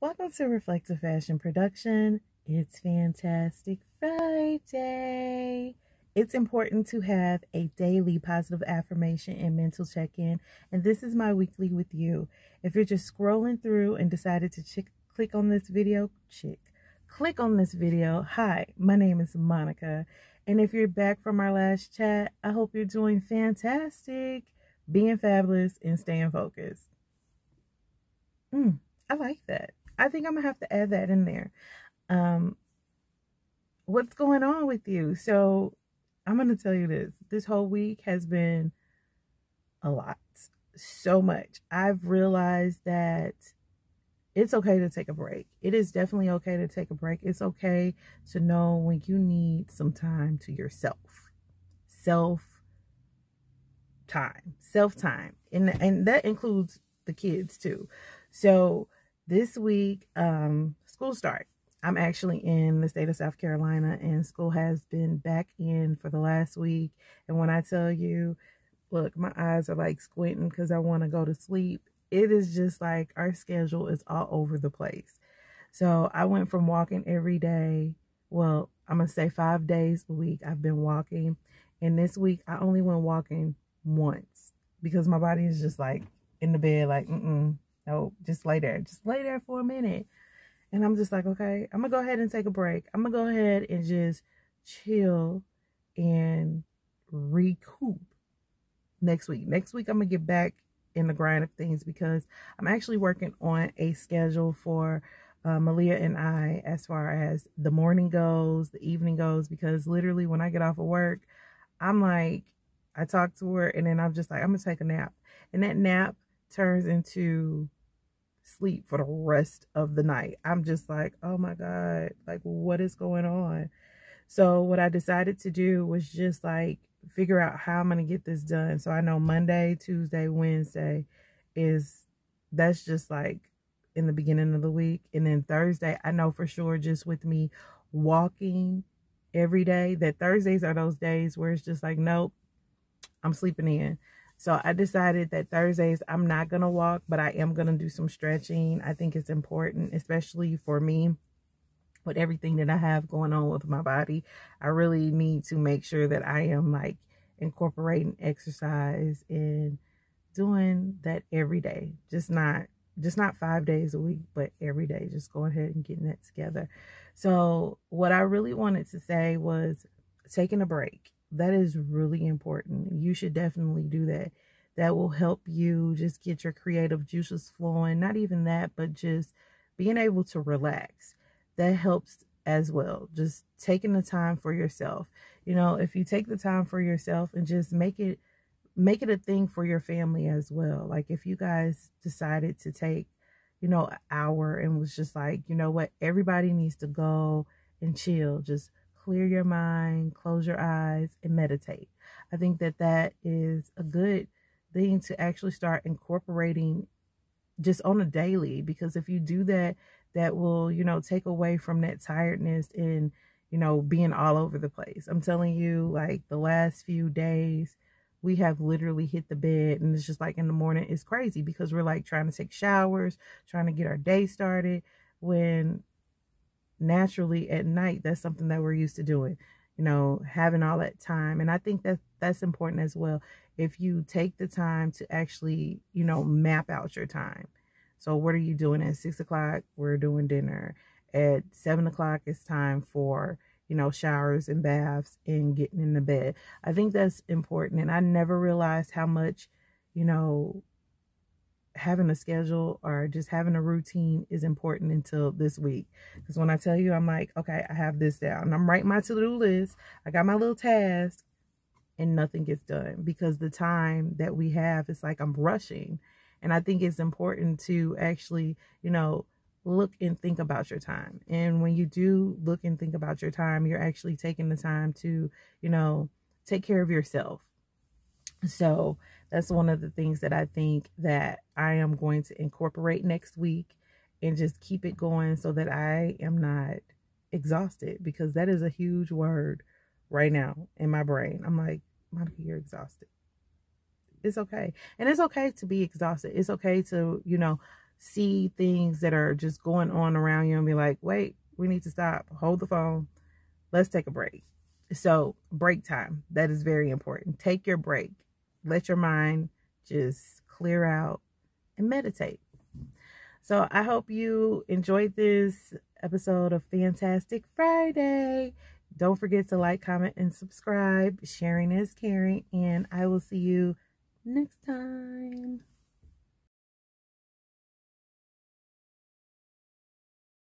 Welcome to Reflective Fashion Production. It's Fantastic Friday. It's important to have a daily positive affirmation and mental check in, and this is my weekly with you. If you're just scrolling through and decided to click on this video, chick, click on this video. Hi, my name is Monica, and if you're back from our last chat, I hope you're doing fantastic, being fabulous, and staying focused. Mm, I like that. I think I'm gonna have to add that in there. Um, what's going on with you? So I'm gonna tell you this. This whole week has been a lot, so much. I've realized that it's okay to take a break. It is definitely okay to take a break. It's okay to know when you need some time to yourself. Self time, self time. And and that includes the kids too. So this week, um, school start. I'm actually in the state of South Carolina and school has been back in for the last week. And when I tell you, look, my eyes are like squinting because I want to go to sleep. It is just like our schedule is all over the place. So I went from walking every day. Well, I'm going to say five days a week I've been walking. And this week I only went walking once because my body is just like in the bed, like, mm-mm, no, just lay there. Just lay there for a minute. And I'm just like, okay, I'm going to go ahead and take a break. I'm going to go ahead and just chill and recoup next week. Next week, I'm going to get back in the grind of things because I'm actually working on a schedule for uh, Maliyah and I as far as the morning goes, the evening goes, because literally when I get off of work, I'm like, I talk to her and then I'm just like, I'm going to take a nap. And that nap turns into sleep for the rest of the night. I'm just like, oh my God, like what is going on? So what I decided to do was just like figure out how I'm going to get this done. So I know Monday, Tuesday, Wednesday is that's just like in the beginning of the week. And then Thursday, I know for sure just with me walking every day that Thursdays are those days where it's just like, nope, I'm sleeping in. So I decided that Thursdays I'm not going to walk, but I am going to do some stretching. I think it's important, especially for me with everything that I have going on with my body. I really need to make sure that I am like incorporating exercise and doing that every day. Just not just not 5 days a week, but every day just going ahead and getting that together. So, what I really wanted to say was taking a break that is really important. You should definitely do that. That will help you just get your creative juices flowing. Not even that, but just being able to relax. That helps as well. Just taking the time for yourself. You know, if you take the time for yourself and just make it make it a thing for your family as well. Like if you guys decided to take, you know, an hour and was just like, you know what, everybody needs to go and chill. Just clear your mind, close your eyes, and meditate. I think that that is a good thing to actually start incorporating just on a daily because if you do that, that will, you know, take away from that tiredness and, you know, being all over the place. I'm telling you, like the last few days, we have literally hit the bed and it's just like in the morning it's crazy because we're like trying to take showers trying to get our day started when naturally at night that's something that we're used to doing you know having all that time. And i think that that's important as well. If you take the time to actually you know map out your time. So what are you doing at six o'clock? We're doing dinner. At seven o'clock it's time for you know showers and baths and getting in the bed. I think that's important. And i never realized how much you know having a schedule or just having a routine is important until this week. Because when I tell you, I'm like, okay, I have this down. I'm writing my to-do list. I got my little task and nothing gets done because the time that we have is like I'm rushing. And I think it's important to actually, you know, look and think about your time. And when you do look and think about your time, you're actually taking the time to, you know, take care of yourself. So that's one of the things that I think that I am going to incorporate next week and just keep it going so that I am not exhausted because that is a huge word right now in my brain. I'm like, Monica, you're exhausted. It's okay. And it's okay to be exhausted. It's okay to, you know, see things that are just going on around you and be like, wait, we need to stop. Hold the phone. Let's take a break. So, break time. That is very important. Take your break. Let your mind just clear out and meditate. So, I hope you enjoyed this episode of Fantastic Friday. Don't forget to like, comment, and subscribe. Sharing is caring, and I will see you next time.